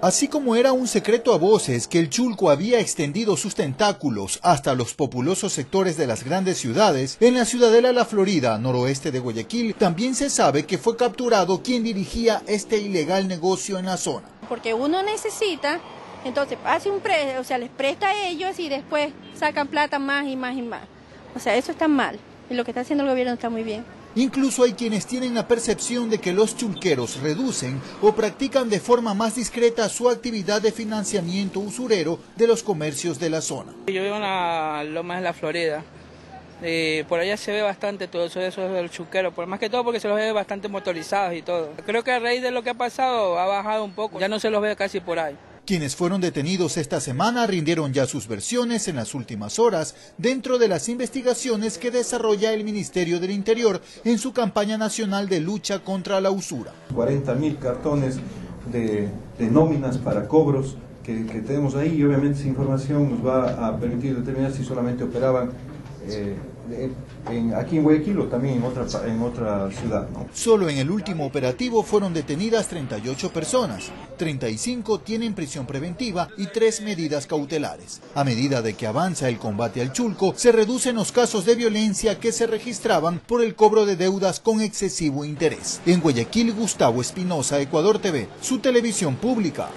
Así como era un secreto a voces que el Chulco había extendido sus tentáculos hasta los populosos sectores de las grandes ciudades, en la ciudadela La Florida, noroeste de Guayaquil, también se sabe que fue capturado quien dirigía este ilegal negocio en la zona. Porque uno necesita, entonces hace un pre o sea, les presta a ellos y después sacan plata más y más y más. O sea, eso está mal. Y lo que está haciendo el gobierno está muy bien. Incluso hay quienes tienen la percepción de que los chulqueros reducen o practican de forma más discreta su actividad de financiamiento usurero de los comercios de la zona. Yo vivo en la Lomas de la Florida. Eh, por allá se ve bastante todo eso, eso del chulquero, por más que todo porque se los ve bastante motorizados y todo. Creo que a raíz de lo que ha pasado ha bajado un poco, ya no se los ve casi por ahí. Quienes fueron detenidos esta semana rindieron ya sus versiones en las últimas horas dentro de las investigaciones que desarrolla el Ministerio del Interior en su campaña nacional de lucha contra la usura. 40 mil cartones de, nóminas para cobros que, tenemos ahí y obviamente esa información nos va a permitir determinar si solamente operaban eh, en, aquí en también en otra, ciudad. Solo en el último operativo fueron detenidas 38 personas, 35 tienen prisión preventiva y 3 medidas cautelares. A medida de que avanza el combate al chulco, se reducen los casos de violencia que se registraban por el cobro de deudas con excesivo interés. En Guayaquil, Gustavo Espinosa, Ecuador TV, su televisión pública.